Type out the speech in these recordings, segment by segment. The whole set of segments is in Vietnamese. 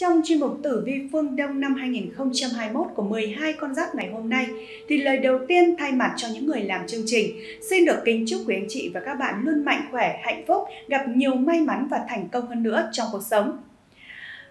Trong chuyên mục Tử vi phương Đông năm 2021 của 12 con giáp ngày hôm nay, thì lời đầu tiên thay mặt cho những người làm chương trình, xin được kính chúc quý anh chị và các bạn luôn mạnh khỏe, hạnh phúc, gặp nhiều may mắn và thành công hơn nữa trong cuộc sống.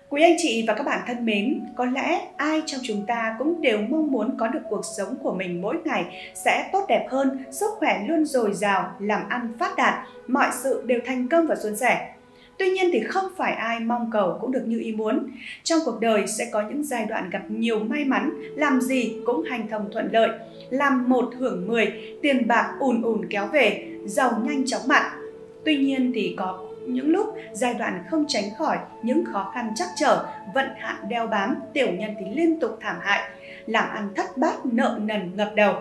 Quý anh chị và các bạn thân mến, có lẽ ai trong chúng ta cũng đều mong muốn có được cuộc sống của mình mỗi ngày sẽ tốt đẹp hơn, sức khỏe luôn dồi dào, làm ăn phát đạt, mọi sự đều thành công và suôn sẻ. Tuy nhiên thì không phải ai mong cầu cũng được như ý muốn. Trong cuộc đời sẽ có những giai đoạn gặp nhiều may mắn, làm gì cũng hành thông thuận lợi, làm một hưởng mười, tiền bạc ùn ùn kéo về, giàu nhanh chóng mặn. Tuy nhiên thì có những lúc giai đoạn không tránh khỏi những khó khăn chắc trở, vận hạn đeo bám, tiểu nhân thì liên tục thảm hại, làm ăn thất bát nợ nần ngập đầu.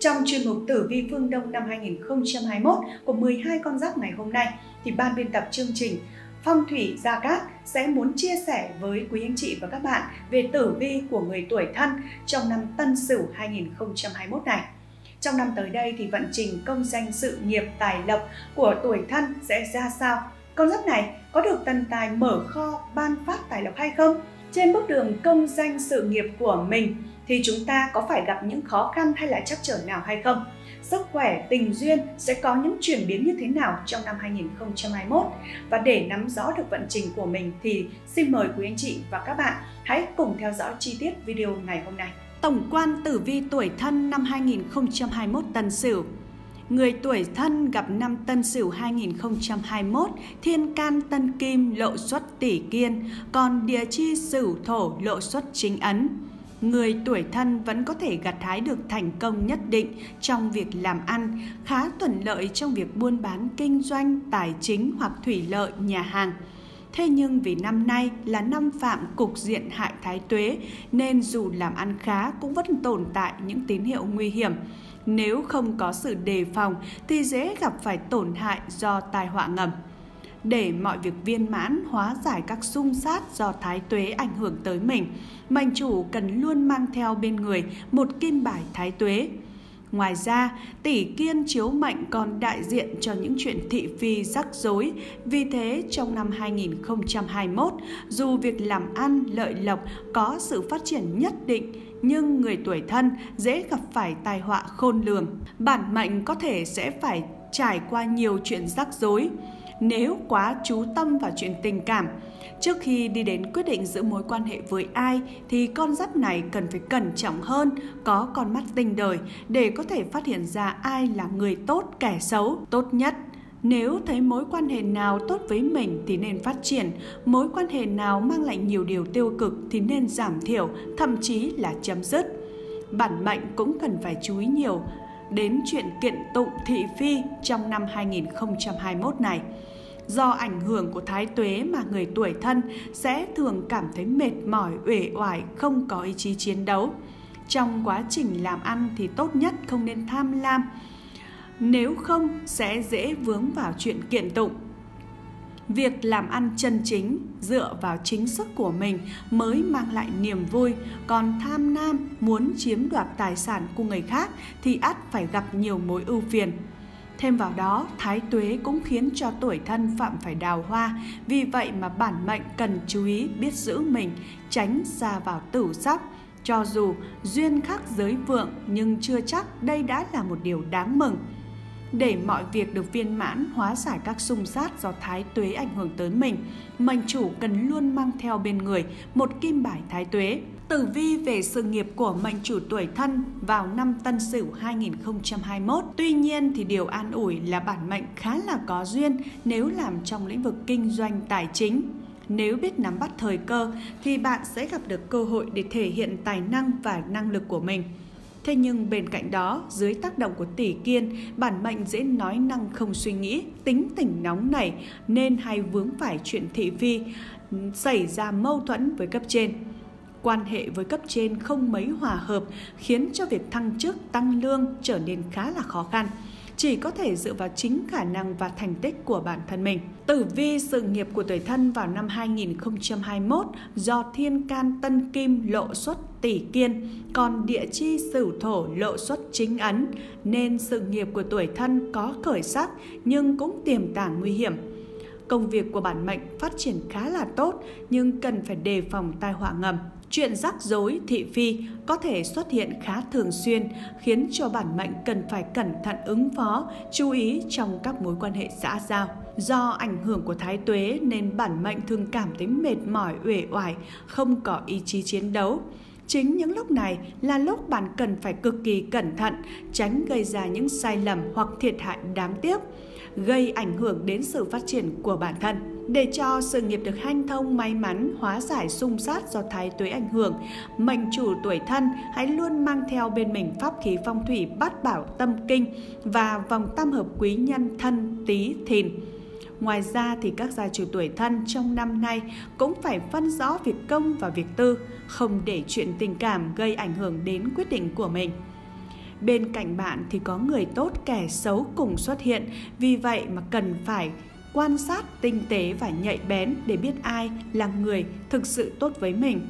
Trong chuyên mục Tử vi Phương Đông năm 2021 của 12 con giáp ngày hôm nay, thì ban biên tập chương trình Phong thủy Gia Cát sẽ muốn chia sẻ với quý anh chị và các bạn về tử vi của người tuổi thân trong năm Tân Sửu 2021 này. Trong năm tới đây thì vận trình công danh sự nghiệp tài lộc của tuổi thân sẽ ra sao? Con giáp này có được tân tài mở kho ban phát tài lộc hay không? Trên bước đường công danh sự nghiệp của mình thì chúng ta có phải gặp những khó khăn hay là chắc trở nào hay không? Sức khỏe, tình duyên sẽ có những chuyển biến như thế nào trong năm 2021? Và để nắm rõ được vận trình của mình thì xin mời quý anh chị và các bạn hãy cùng theo dõi chi tiết video ngày hôm nay. Tổng quan tử vi tuổi thân năm 2021 Tân Sửu Người tuổi thân gặp năm Tân Sửu 2021, thiên can tân kim lộ xuất tỷ kiên, còn địa chi sửu thổ lộ xuất chính ấn người tuổi thân vẫn có thể gặt hái được thành công nhất định trong việc làm ăn, khá thuận lợi trong việc buôn bán kinh doanh, tài chính hoặc thủy lợi, nhà hàng. Thế nhưng vì năm nay là năm phạm cục diện hại thái tuế nên dù làm ăn khá cũng vẫn tồn tại những tín hiệu nguy hiểm. Nếu không có sự đề phòng thì dễ gặp phải tổn hại do tai họa ngầm để mọi việc viên mãn hóa giải các xung sát do thái tuế ảnh hưởng tới mình. Mệnh chủ cần luôn mang theo bên người một kim bài thái tuế. Ngoài ra, tỷ kiên chiếu mệnh còn đại diện cho những chuyện thị phi rắc rối. Vì thế, trong năm 2021, dù việc làm ăn, lợi lộc có sự phát triển nhất định, nhưng người tuổi thân dễ gặp phải tai họa khôn lường. Bản mệnh có thể sẽ phải trải qua nhiều chuyện rắc rối nếu quá chú tâm vào chuyện tình cảm. Trước khi đi đến quyết định giữ mối quan hệ với ai thì con giáp này cần phải cẩn trọng hơn, có con mắt tinh đời để có thể phát hiện ra ai là người tốt, kẻ xấu. Tốt nhất nếu thấy mối quan hệ nào tốt với mình thì nên phát triển, mối quan hệ nào mang lại nhiều điều tiêu cực thì nên giảm thiểu, thậm chí là chấm dứt. Bản mệnh cũng cần phải chú ý nhiều đến chuyện kiện tụng thị phi trong năm 2021 này. Do ảnh hưởng của thái tuế mà người tuổi thân sẽ thường cảm thấy mệt mỏi, uể oải, không có ý chí chiến đấu. Trong quá trình làm ăn thì tốt nhất không nên tham lam, nếu không sẽ dễ vướng vào chuyện kiện tụng. Việc làm ăn chân chính dựa vào chính sức của mình mới mang lại niềm vui, còn tham lam muốn chiếm đoạt tài sản của người khác thì ắt phải gặp nhiều mối ưu phiền. Thêm vào đó, thái tuế cũng khiến cho tuổi thân phạm phải đào hoa, vì vậy mà bản mệnh cần chú ý biết giữ mình, tránh xa vào tử sắc. Cho dù duyên khắc giới vượng nhưng chưa chắc đây đã là một điều đáng mừng. Để mọi việc được viên mãn hóa giải các xung sát do thái tuế ảnh hưởng tới mình, mệnh chủ cần luôn mang theo bên người một kim bài thái tuế. Tử vi về sự nghiệp của mệnh chủ tuổi thân vào năm Tân Sửu 2021. Tuy nhiên thì điều an ủi là bản mệnh khá là có duyên nếu làm trong lĩnh vực kinh doanh tài chính. Nếu biết nắm bắt thời cơ thì bạn sẽ gặp được cơ hội để thể hiện tài năng và năng lực của mình. Thế nhưng bên cạnh đó, dưới tác động của tỷ kiên, bản mệnh dễ nói năng không suy nghĩ, tính tình nóng nảy nên hay vướng phải chuyện thị phi, xảy ra mâu thuẫn với cấp trên. Quan hệ với cấp trên không mấy hòa hợp khiến cho việc thăng chức, tăng lương trở nên khá là khó khăn chỉ có thể dựa vào chính khả năng và thành tích của bản thân mình. Tử vi sự nghiệp của tuổi thân vào năm 2021 do thiên can tân kim lộ xuất tỷ kiên, còn địa chi sửu thổ lộ xuất chính ấn, nên sự nghiệp của tuổi thân có khởi sắc nhưng cũng tiềm tàng nguy hiểm. công việc của bản mệnh phát triển khá là tốt nhưng cần phải đề phòng tai họa ngầm. Chuyện rắc rối, thị phi có thể xuất hiện khá thường xuyên, khiến cho bản mệnh cần phải cẩn thận ứng phó, chú ý trong các mối quan hệ xã giao. Do ảnh hưởng của thái tuế nên bản mệnh thường cảm thấy mệt mỏi, uể oải, không có ý chí chiến đấu. Chính những lúc này là lúc bạn cần phải cực kỳ cẩn thận, tránh gây ra những sai lầm hoặc thiệt hại đáng tiếc, gây ảnh hưởng đến sự phát triển của bản thân. Để cho sự nghiệp được hanh thông may mắn, hóa giải xung sát do thái tuế ảnh hưởng, mệnh chủ tuổi thân hãy luôn mang theo bên mình pháp khí phong thủy bát bảo tâm kinh và vòng tam hợp quý nhân thân tí thìn. Ngoài ra thì các gia chủ tuổi thân trong năm nay cũng phải phân rõ việc công và việc tư, không để chuyện tình cảm gây ảnh hưởng đến quyết định của mình. Bên cạnh bạn thì có người tốt kẻ xấu cùng xuất hiện, vì vậy mà cần phải quan sát tinh tế và nhạy bén để biết ai là người thực sự tốt với mình.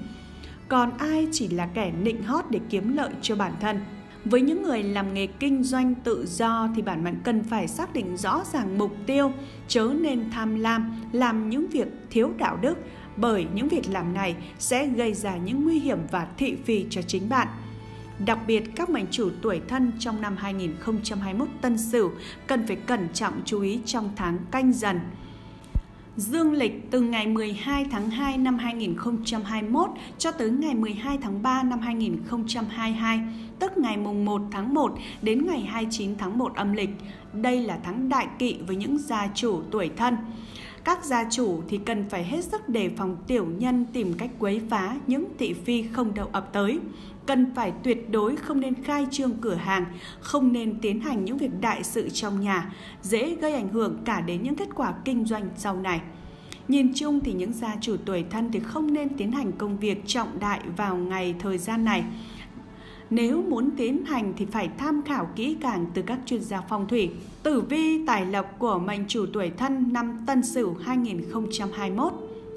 Còn ai chỉ là kẻ nịnh hót để kiếm lợi cho bản thân. Với những người làm nghề kinh doanh tự do thì bản mệnh cần phải xác định rõ ràng mục tiêu, chớ nên tham lam, làm những việc thiếu đạo đức, bởi những việc làm này sẽ gây ra những nguy hiểm và thị phi cho chính bạn. Đặc biệt các mệnh chủ tuổi thân trong năm 2021 Tân Sửu cần phải cẩn trọng chú ý trong tháng canh dần. Dương lịch từ ngày 12 tháng 2 năm 2021 cho tới ngày 12 tháng 3 năm 2022, tức ngày mùng 1 tháng 1 đến ngày 29 tháng 1 âm lịch. Đây là tháng đại kỵ với những gia chủ tuổi thân. Các gia chủ thì cần phải hết sức đề phòng tiểu nhân tìm cách quấy phá những thị phi không đậu ập tới. Cần phải tuyệt đối không nên khai trương cửa hàng, không nên tiến hành những việc đại sự trong nhà, dễ gây ảnh hưởng cả đến những kết quả kinh doanh sau này. Nhìn chung thì những gia chủ tuổi thân thì không nên tiến hành công việc trọng đại vào ngày thời gian này. Nếu muốn tiến hành thì phải tham khảo kỹ càng từ các chuyên gia phong thủy. Tử vi tài lộc của mệnh chủ tuổi thân năm Tân Sửu 2021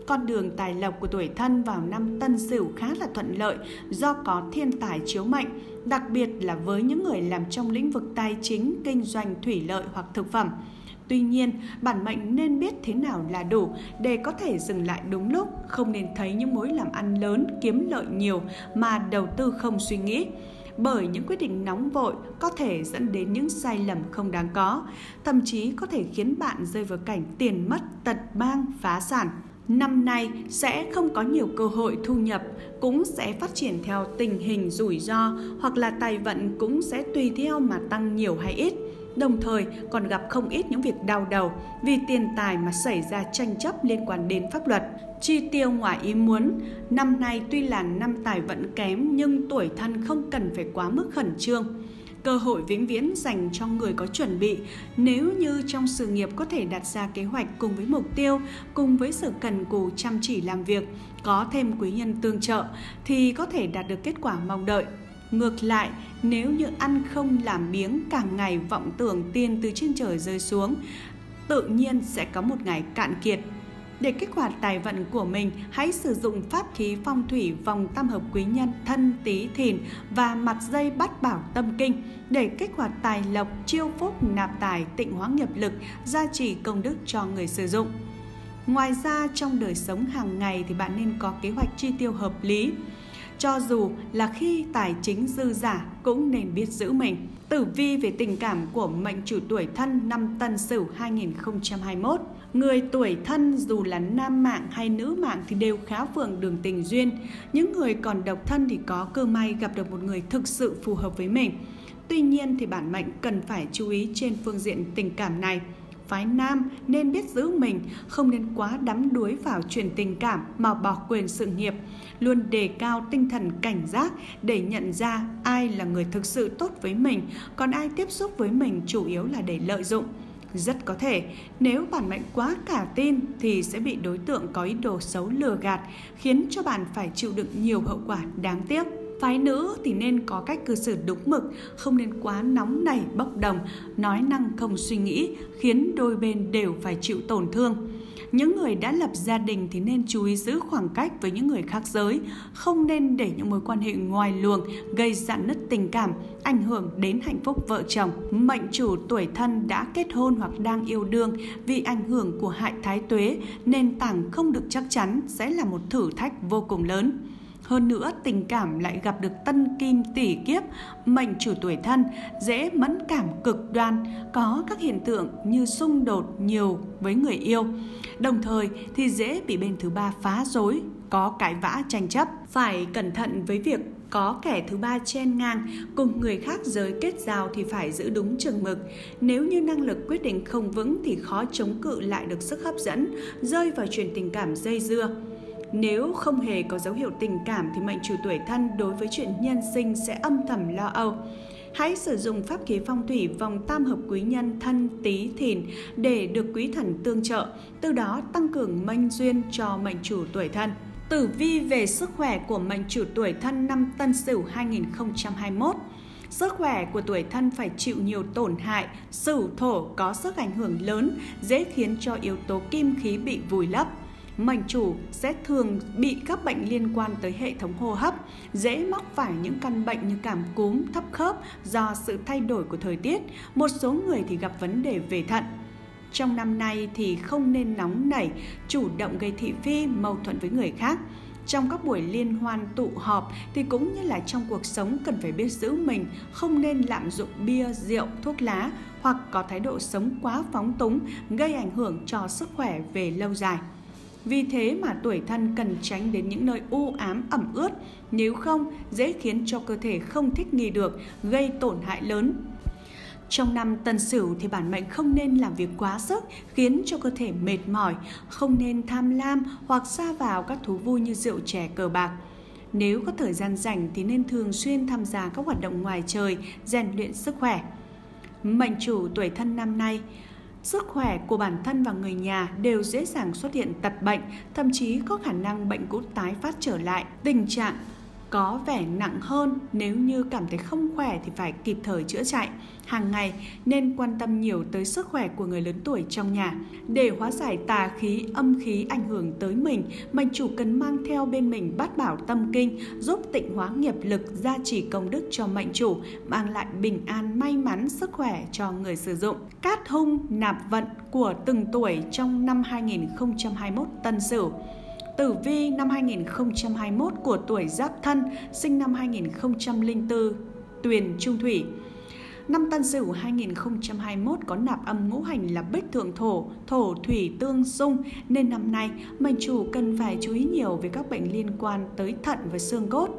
con đường tài lộc của tuổi thân vào năm Tân Sửu khá là thuận lợi do có thiên tài chiếu mệnh, đặc biệt là với những người làm trong lĩnh vực tài chính, kinh doanh, thủy lợi hoặc thực phẩm. Tuy nhiên, bản mệnh nên biết thế nào là đủ để có thể dừng lại đúng lúc, không nên thấy những mối làm ăn lớn, kiếm lợi nhiều mà đầu tư không suy nghĩ bởi những quyết định nóng vội có thể dẫn đến những sai lầm không đáng có, thậm chí có thể khiến bạn rơi vào cảnh tiền mất, tật bang, phá sản. Năm nay sẽ không có nhiều cơ hội thu nhập, cũng sẽ phát triển theo tình hình rủi ro hoặc là tài vận cũng sẽ tùy theo mà tăng nhiều hay ít đồng thời còn gặp không ít những việc đau đầu vì tiền tài mà xảy ra tranh chấp liên quan đến pháp luật. Chi tiêu ngoài ý muốn, năm nay tuy là năm tài vận kém nhưng tuổi thân không cần phải quá mức khẩn trương. Cơ hội vĩnh viễn dành cho người có chuẩn bị nếu như trong sự nghiệp có thể đặt ra kế hoạch cùng với mục tiêu, cùng với sự cần cù chăm chỉ làm việc, có thêm quý nhân tương trợ thì có thể đạt được kết quả mong đợi. Ngược lại, nếu như ăn không làm biếng càng ngày vọng tưởng tiền từ trên trời rơi xuống, tự nhiên sẽ có một ngày cạn kiệt. Để kích hoạt tài vận của mình, hãy sử dụng pháp khí phong thủy vòng tam hợp quý nhân thân tí thìn và mặt dây bắt bảo tâm kinh để kích hoạt tài lộc, chiêu phúc, nạp tài, tịnh hóa nghiệp lực, gia trì công đức cho người sử dụng. Ngoài ra trong đời sống hàng ngày thì bạn nên có kế hoạch chi tiêu hợp lý cho dù là khi tài chính dư giả cũng nên biết giữ mình. Tử vi về tình cảm của mệnh chủ tuổi thân năm Tân Sửu 2021. Người tuổi thân dù là nam mạng hay nữ mạng thì đều khá vượng đường tình duyên. Những người còn độc thân thì có cơ may gặp được một người thực sự phù hợp với mình. Tuy nhiên thì bản mệnh cần phải chú ý trên phương diện tình cảm này phái nam nên biết giữ mình, không nên quá đắm đuối vào chuyện tình cảm mà bỏ quyền sự nghiệp, luôn đề cao tinh thần cảnh giác để nhận ra ai là người thực sự tốt với mình, còn ai tiếp xúc với mình chủ yếu là để lợi dụng. Rất có thể, nếu bản mệnh quá cả tin thì sẽ bị đối tượng có ý đồ xấu lừa gạt, khiến cho bạn phải chịu đựng nhiều hậu quả đáng tiếc. Phái nữ thì nên có cách cư xử đúng mực, không nên quá nóng nảy bốc đồng, nói năng không suy nghĩ, khiến đôi bên đều phải chịu tổn thương. Những người đã lập gia đình thì nên chú ý giữ khoảng cách với những người khác giới, không nên để những mối quan hệ ngoài luồng gây dạn nứt tình cảm, ảnh hưởng đến hạnh phúc vợ chồng. Mệnh chủ tuổi thân đã kết hôn hoặc đang yêu đương vì ảnh hưởng của hại thái tuế, nền tảng không được chắc chắn sẽ là một thử thách vô cùng lớn. Hơn nữa, tình cảm lại gặp được tân kim tỷ kiếp, mệnh chủ tuổi thân, dễ mẫn cảm cực đoan, có các hiện tượng như xung đột nhiều với người yêu. Đồng thời thì dễ bị bên thứ ba phá rối, có cãi vã tranh chấp. Phải cẩn thận với việc có kẻ thứ ba chen ngang cùng người khác giới kết giao thì phải giữ đúng chừng mực. Nếu như năng lực quyết định không vững thì khó chống cự lại được sức hấp dẫn, rơi vào chuyện tình cảm dây dưa. Nếu không hề có dấu hiệu tình cảm thì mệnh chủ tuổi thân đối với chuyện nhân sinh sẽ âm thầm lo âu. Hãy sử dụng pháp khí phong thủy vòng tam hợp quý nhân thân tí thìn để được quý thần tương trợ, từ đó tăng cường mệnh duyên cho mệnh chủ tuổi thân. Tử vi về sức khỏe của mệnh chủ tuổi thân năm Tân Sửu 2021 Sức khỏe của tuổi thân phải chịu nhiều tổn hại, sửu thổ có sức ảnh hưởng lớn, dễ khiến cho yếu tố kim khí bị vùi lấp mệnh chủ sẽ thường bị các bệnh liên quan tới hệ thống hô hấp, dễ mắc phải những căn bệnh như cảm cúm, thấp khớp do sự thay đổi của thời tiết. Một số người thì gặp vấn đề về thận. Trong năm nay thì không nên nóng nảy, chủ động gây thị phi, mâu thuẫn với người khác. Trong các buổi liên hoan tụ họp thì cũng như là trong cuộc sống cần phải biết giữ mình, không nên lạm dụng bia, rượu, thuốc lá hoặc có thái độ sống quá phóng túng gây ảnh hưởng cho sức khỏe về lâu dài. Vì thế mà tuổi thân cần tránh đến những nơi u ám ẩm ướt, nếu không dễ khiến cho cơ thể không thích nghi được, gây tổn hại lớn. Trong năm tân sửu thì bản mệnh không nên làm việc quá sức khiến cho cơ thể mệt mỏi, không nên tham lam hoặc xa vào các thú vui như rượu chè cờ bạc. Nếu có thời gian rảnh thì nên thường xuyên tham gia các hoạt động ngoài trời, rèn luyện sức khỏe. Mệnh chủ tuổi thân năm nay sức khỏe của bản thân và người nhà đều dễ dàng xuất hiện tật bệnh, thậm chí có khả năng bệnh cũ tái phát trở lại. Tình trạng có vẻ nặng hơn nếu như cảm thấy không khỏe thì phải kịp thời chữa chạy. Hàng ngày nên quan tâm nhiều tới sức khỏe của người lớn tuổi trong nhà. Để hóa giải tà khí, âm khí ảnh hưởng tới mình, mệnh chủ cần mang theo bên mình bát bảo tâm kinh, giúp tịnh hóa nghiệp lực, gia trì công đức cho mệnh chủ, mang lại bình an, may mắn, sức khỏe cho người sử dụng. Cát hung, nạp vận của từng tuổi trong năm 2021 Tân Sửu Tử vi năm 2021 của tuổi Giáp Thân, sinh năm 2004, Tuyền Trung Thủy. Năm Tân Sửu 2021 có nạp âm ngũ hành là bích thượng thổ, thổ thủy tương xung nên năm nay mệnh chủ cần phải chú ý nhiều về các bệnh liên quan tới thận và xương cốt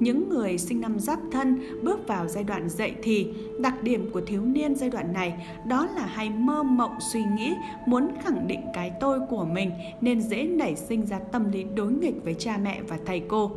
những người sinh năm giáp thân bước vào giai đoạn dậy thì, đặc điểm của thiếu niên giai đoạn này đó là hay mơ mộng suy nghĩ, muốn khẳng định cái tôi của mình nên dễ nảy sinh ra tâm lý đối nghịch với cha mẹ và thầy cô.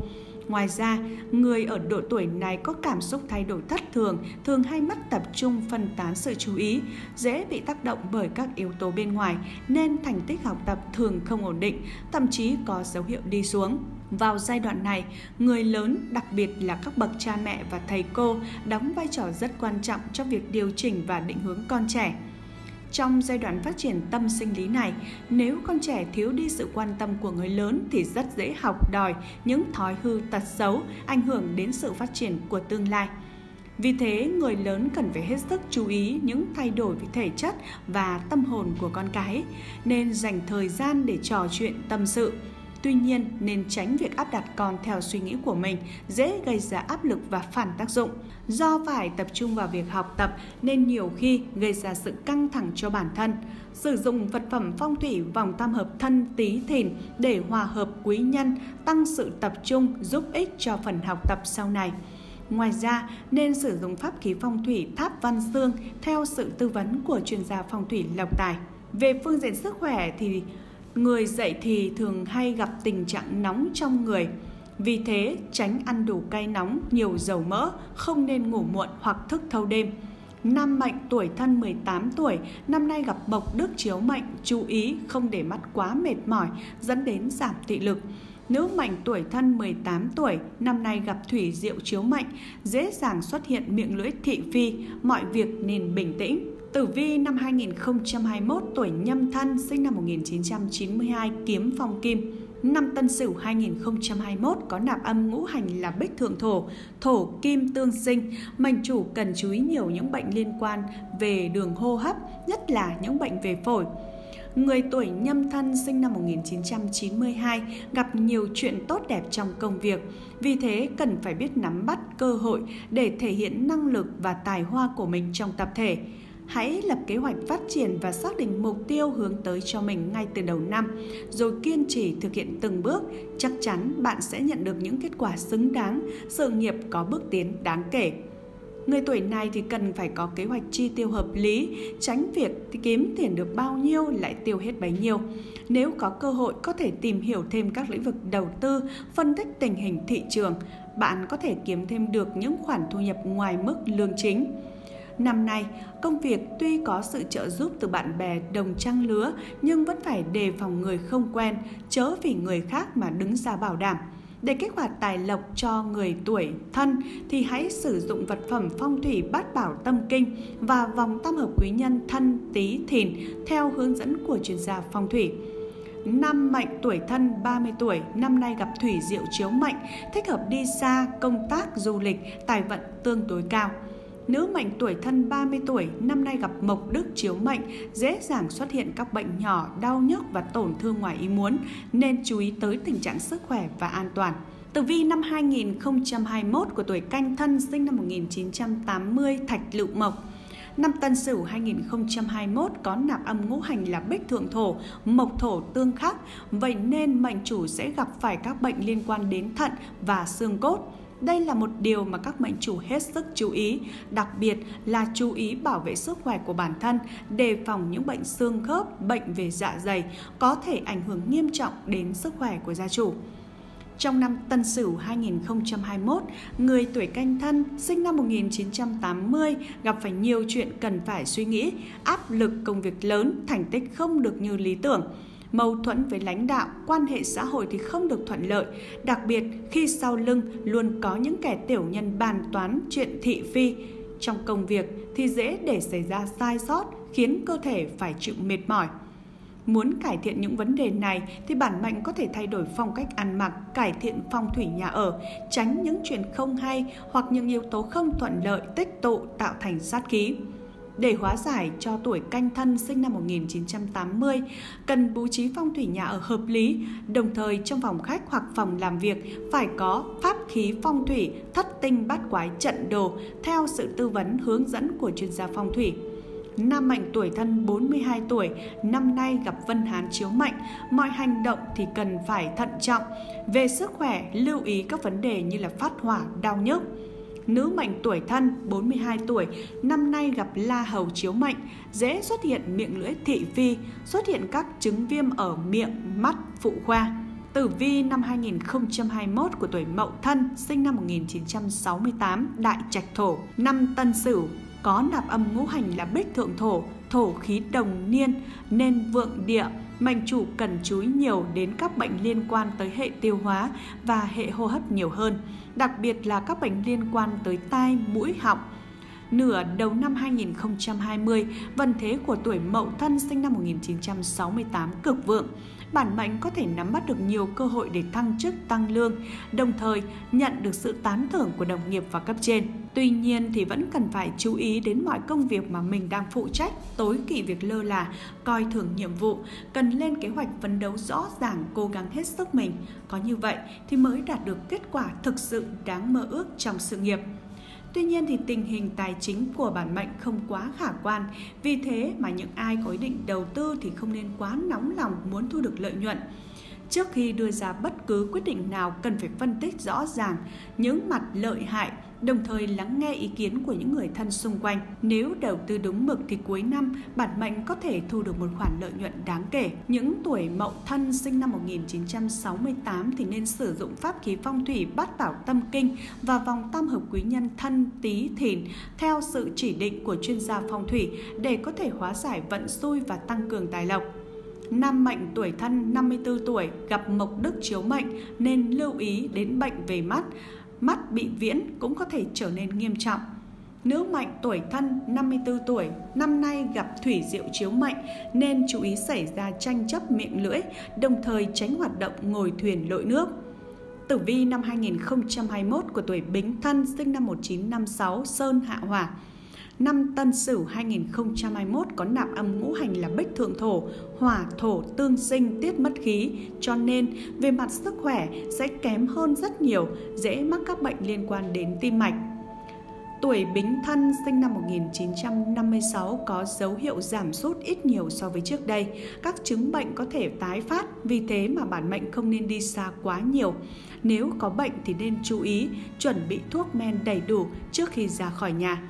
Ngoài ra, người ở độ tuổi này có cảm xúc thay đổi thất thường, thường hay mất tập trung phân tán sự chú ý, dễ bị tác động bởi các yếu tố bên ngoài nên thành tích học tập thường không ổn định, thậm chí có dấu hiệu đi xuống. Vào giai đoạn này, người lớn, đặc biệt là các bậc cha mẹ và thầy cô đóng vai trò rất quan trọng trong việc điều chỉnh và định hướng con trẻ. Trong giai đoạn phát triển tâm sinh lý này, nếu con trẻ thiếu đi sự quan tâm của người lớn thì rất dễ học đòi những thói hư tật xấu ảnh hưởng đến sự phát triển của tương lai. Vì thế, người lớn cần phải hết sức chú ý những thay đổi về thể chất và tâm hồn của con cái, nên dành thời gian để trò chuyện tâm sự, Tuy nhiên, nên tránh việc áp đặt con theo suy nghĩ của mình, dễ gây ra áp lực và phản tác dụng. Do phải tập trung vào việc học tập nên nhiều khi gây ra sự căng thẳng cho bản thân. Sử dụng vật phẩm phong thủy vòng tam hợp thân tí thìn để hòa hợp quý nhân, tăng sự tập trung giúp ích cho phần học tập sau này. Ngoài ra, nên sử dụng pháp khí phong thủy tháp văn xương theo sự tư vấn của chuyên gia phong thủy Lộc Tài. Về phương diện sức khỏe thì Người dậy thì thường hay gặp tình trạng nóng trong người. Vì thế, tránh ăn đủ cay nóng, nhiều dầu mỡ, không nên ngủ muộn hoặc thức thâu đêm. Nam mệnh tuổi thân 18 tuổi, năm nay gặp bộc đức chiếu mệnh, chú ý không để mắt quá mệt mỏi, dẫn đến giảm thị lực. Nữ mệnh tuổi thân 18 tuổi, năm nay gặp thủy diệu chiếu mệnh, dễ dàng xuất hiện miệng lưỡi thị phi, mọi việc nên bình tĩnh. Tử vi năm 2021 tuổi nhâm thân sinh năm 1992 kiếm phong kim. Năm Tân Sửu 2021 có nạp âm ngũ hành là bích thượng thổ, thổ kim tương sinh, mệnh chủ cần chú ý nhiều những bệnh liên quan về đường hô hấp, nhất là những bệnh về phổi. Người tuổi nhâm thân sinh năm 1992 gặp nhiều chuyện tốt đẹp trong công việc, vì thế cần phải biết nắm bắt cơ hội để thể hiện năng lực và tài hoa của mình trong tập thể. Hãy lập kế hoạch phát triển và xác định mục tiêu hướng tới cho mình ngay từ đầu năm, rồi kiên trì thực hiện từng bước, chắc chắn bạn sẽ nhận được những kết quả xứng đáng, sự nghiệp có bước tiến đáng kể. Người tuổi này thì cần phải có kế hoạch chi tiêu hợp lý, tránh việc kiếm tiền được bao nhiêu lại tiêu hết bấy nhiêu. Nếu có cơ hội có thể tìm hiểu thêm các lĩnh vực đầu tư, phân tích tình hình thị trường, bạn có thể kiếm thêm được những khoản thu nhập ngoài mức lương chính. Năm nay, công việc tuy có sự trợ giúp từ bạn bè đồng trang lứa nhưng vẫn phải đề phòng người không quen, chớ vì người khác mà đứng ra bảo đảm. Để kích hoạt tài lộc cho người tuổi thân thì hãy sử dụng vật phẩm phong thủy bát bảo tâm kinh và vòng tam hợp quý nhân thân tí thìn theo hướng dẫn của chuyên gia phong thủy. Năm mệnh tuổi thân 30 tuổi, năm nay gặp thủy diệu chiếu mệnh, thích hợp đi xa, công tác, du lịch, tài vận tương đối cao. Nữ mệnh tuổi thân 30 tuổi năm nay gặp mộc đức chiếu mệnh, dễ dàng xuất hiện các bệnh nhỏ, đau nhức và tổn thương ngoài ý muốn, nên chú ý tới tình trạng sức khỏe và an toàn. Tử vi năm 2021 của tuổi canh thân sinh năm 1980 thạch lựu mộc. Năm Tân Sửu 2021 có nạp âm ngũ hành là bích thượng thổ, mộc thổ tương khắc, vậy nên mệnh chủ sẽ gặp phải các bệnh liên quan đến thận và xương cốt. Đây là một điều mà các mệnh chủ hết sức chú ý, đặc biệt là chú ý bảo vệ sức khỏe của bản thân, đề phòng những bệnh xương khớp, bệnh về dạ dày có thể ảnh hưởng nghiêm trọng đến sức khỏe của gia chủ. Trong năm Tân Sửu 2021, người tuổi canh thân sinh năm 1980 gặp phải nhiều chuyện cần phải suy nghĩ, áp lực công việc lớn, thành tích không được như lý tưởng mâu thuẫn với lãnh đạo, quan hệ xã hội thì không được thuận lợi, đặc biệt khi sau lưng luôn có những kẻ tiểu nhân bàn toán chuyện thị phi. Trong công việc thì dễ để xảy ra sai sót, khiến cơ thể phải chịu mệt mỏi. Muốn cải thiện những vấn đề này thì bản mệnh có thể thay đổi phong cách ăn mặc, cải thiện phong thủy nhà ở, tránh những chuyện không hay hoặc những yếu tố không thuận lợi tích tụ tạo thành sát khí. Để hóa giải cho tuổi canh thân sinh năm 1980, cần bố trí phong thủy nhà ở hợp lý, đồng thời trong phòng khách hoặc phòng làm việc phải có pháp khí phong thủy thất tinh bát quái trận đồ theo sự tư vấn hướng dẫn của chuyên gia phong thủy. Nam mệnh tuổi thân 42 tuổi, năm nay gặp Vân Hán chiếu mệnh, mọi hành động thì cần phải thận trọng. Về sức khỏe, lưu ý các vấn đề như là phát hỏa, đau nhức nữ mệnh tuổi thân 42 tuổi, năm nay gặp la hầu chiếu mệnh, dễ xuất hiện miệng lưỡi thị phi, xuất hiện các chứng viêm ở miệng, mắt, phụ khoa. Tử vi năm 2021 của tuổi Mậu Thân, sinh năm 1968, Đại Trạch Thổ, năm Tân Sửu, có nạp âm ngũ hành là bích thượng thổ, thổ khí đồng niên nên vượng địa, mệnh chủ cần chú ý nhiều đến các bệnh liên quan tới hệ tiêu hóa và hệ hô hấp nhiều hơn, đặc biệt là các bệnh liên quan tới tai, mũi, họng. Nửa đầu năm 2020, vận thế của tuổi Mậu Thân sinh năm 1968 cực vượng, bản mệnh có thể nắm bắt được nhiều cơ hội để thăng chức tăng lương, đồng thời nhận được sự tán thưởng của đồng nghiệp và cấp trên. Tuy nhiên thì vẫn cần phải chú ý đến mọi công việc mà mình đang phụ trách, tối kỵ việc lơ là, coi thường nhiệm vụ, cần lên kế hoạch phấn đấu rõ ràng, cố gắng hết sức mình. Có như vậy thì mới đạt được kết quả thực sự đáng mơ ước trong sự nghiệp. Tuy nhiên thì tình hình tài chính của bản mệnh không quá khả quan, vì thế mà những ai có ý định đầu tư thì không nên quá nóng lòng muốn thu được lợi nhuận. Trước khi đưa ra bất cứ quyết định nào cần phải phân tích rõ ràng những mặt lợi hại đồng thời lắng nghe ý kiến của những người thân xung quanh. Nếu đầu tư đúng mực thì cuối năm, bản mệnh có thể thu được một khoản lợi nhuận đáng kể. Những tuổi mậu thân sinh năm 1968 thì nên sử dụng pháp khí phong thủy bát bảo tâm kinh và vòng tam hợp quý nhân thân tí thìn theo sự chỉ định của chuyên gia phong thủy để có thể hóa giải vận xui và tăng cường tài lộc. Nam mệnh tuổi thân 54 tuổi gặp mộc đức chiếu mệnh nên lưu ý đến bệnh về mắt mắt bị viễn cũng có thể trở nên nghiêm trọng. Nữ mệnh tuổi thân 54 tuổi, năm nay gặp thủy diệu chiếu mệnh nên chú ý xảy ra tranh chấp miệng lưỡi, đồng thời tránh hoạt động ngồi thuyền lội nước. Tử vi năm 2021 của tuổi Bính Thân sinh năm 1956 Sơn Hạ Hỏa. Năm Tân Sửu 2021 có nạp âm ngũ hành là Bích Thượng Thổ, Hỏa Thổ tương sinh tiết mất khí, cho nên về mặt sức khỏe sẽ kém hơn rất nhiều, dễ mắc các bệnh liên quan đến tim mạch Tuổi Bính Thân sinh năm 1956 có dấu hiệu giảm sút ít nhiều so với trước đây. Các chứng bệnh có thể tái phát, vì thế mà bản mệnh không nên đi xa quá nhiều. Nếu có bệnh thì nên chú ý, chuẩn bị thuốc men đầy đủ trước khi ra khỏi nhà.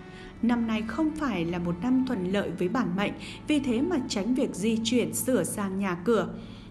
Năm nay không phải là một năm thuận lợi với bản mệnh, vì thế mà tránh việc di chuyển sửa sang nhà cửa.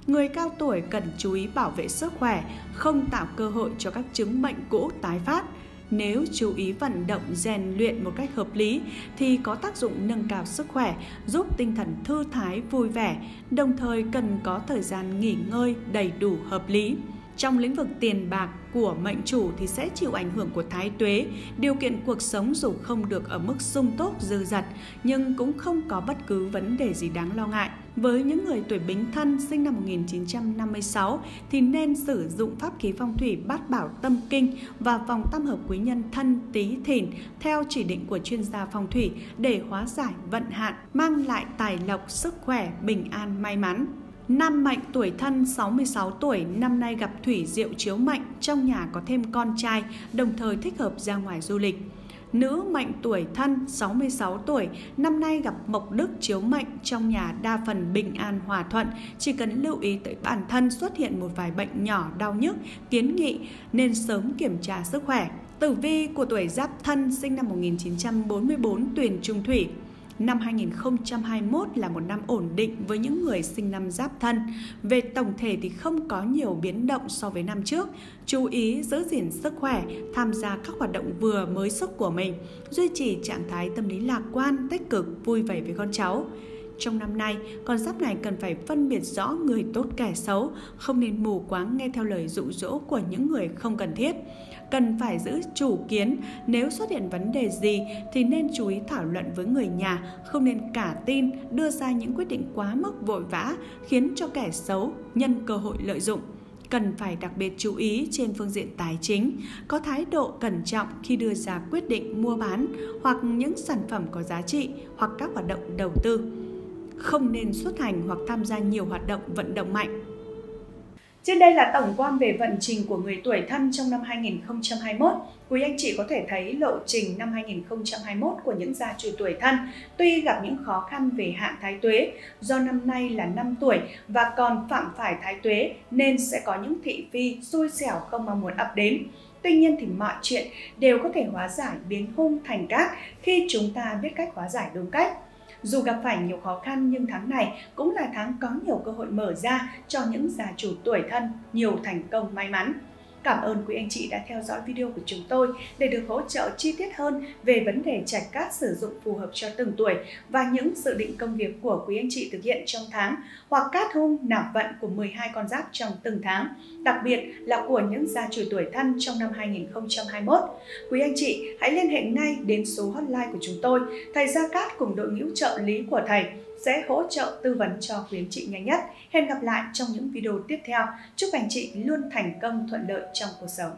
Người cao tuổi cần chú ý bảo vệ sức khỏe, không tạo cơ hội cho các chứng bệnh cũ tái phát – nếu chú ý vận động rèn luyện một cách hợp lý thì có tác dụng nâng cao sức khỏe, giúp tinh thần thư thái vui vẻ, đồng thời cần có thời gian nghỉ ngơi đầy đủ hợp lý. Trong lĩnh vực tiền bạc của mệnh chủ thì sẽ chịu ảnh hưởng của thái tuế, điều kiện cuộc sống dù không được ở mức sung túc dư dật nhưng cũng không có bất cứ vấn đề gì đáng lo ngại. Với những người tuổi Bính Thân sinh năm 1956 thì nên sử dụng pháp khí phong thủy bát bảo tâm kinh và vòng tam hợp quý nhân thân tí thìn theo chỉ định của chuyên gia phong thủy để hóa giải vận hạn, mang lại tài lộc, sức khỏe, bình an, may mắn. Nam Mạnh tuổi thân 66 tuổi năm nay gặp thủy diệu chiếu mệnh, trong nhà có thêm con trai, đồng thời thích hợp ra ngoài du lịch. Nữ Mạnh tuổi thân 66 tuổi, năm nay gặp mộc đức chiếu mệnh trong nhà đa phần bình an hòa thuận, chỉ cần lưu ý tới bản thân xuất hiện một vài bệnh nhỏ đau nhức, kiến nghị nên sớm kiểm tra sức khỏe. Tử vi của tuổi Giáp Thân sinh năm 1944 tuyển trung thủy Năm 2021 là một năm ổn định với những người sinh năm giáp thân. Về tổng thể thì không có nhiều biến động so với năm trước. Chú ý giữ gìn sức khỏe, tham gia các hoạt động vừa mới sức của mình, duy trì trạng thái tâm lý lạc quan, tích cực, vui vẻ với con cháu. Trong năm nay, con giáp này cần phải phân biệt rõ người tốt kẻ xấu, không nên mù quáng nghe theo lời dụ dỗ của những người không cần thiết. Cần phải giữ chủ kiến, nếu xuất hiện vấn đề gì thì nên chú ý thảo luận với người nhà, không nên cả tin, đưa ra những quyết định quá mức vội vã, khiến cho kẻ xấu nhân cơ hội lợi dụng cần phải đặc biệt chú ý trên phương diện tài chính, có thái độ cẩn trọng khi đưa ra quyết định mua bán hoặc những sản phẩm có giá trị hoặc các hoạt động đầu tư không nên xuất hành hoặc tham gia nhiều hoạt động vận động mạnh. Trên đây là tổng quan về vận trình của người tuổi thân trong năm 2021. Quý anh chị có thể thấy lộ trình năm 2021 của những gia chủ tuổi thân, tuy gặp những khó khăn về hạn thái tuế, do năm nay là năm tuổi và còn phạm phải thái tuế nên sẽ có những thị phi xui xẻo không mong muốn ập đến. Tuy nhiên thì mọi chuyện đều có thể hóa giải biến hung thành cát khi chúng ta biết cách hóa giải đúng cách. Dù gặp phải nhiều khó khăn nhưng tháng này cũng là tháng có nhiều cơ hội mở ra cho những gia chủ tuổi thân nhiều thành công may mắn. Cảm ơn quý anh chị đã theo dõi video của chúng tôi để được hỗ trợ chi tiết hơn về vấn đề trạch cát sử dụng phù hợp cho từng tuổi và những dự định công việc của quý anh chị thực hiện trong tháng hoặc cát hung nạp vận của 12 con giáp trong từng tháng, đặc biệt là của những gia chủ tuổi thân trong năm 2021. Quý anh chị hãy liên hệ ngay đến số hotline của chúng tôi, thầy Gia Cát cùng đội ngũ trợ lý của thầy sẽ hỗ trợ tư vấn cho quý anh chị nhanh nhất. Hẹn gặp lại trong những video tiếp theo. Chúc anh chị luôn thành công, thuận lợi trong cuộc sống.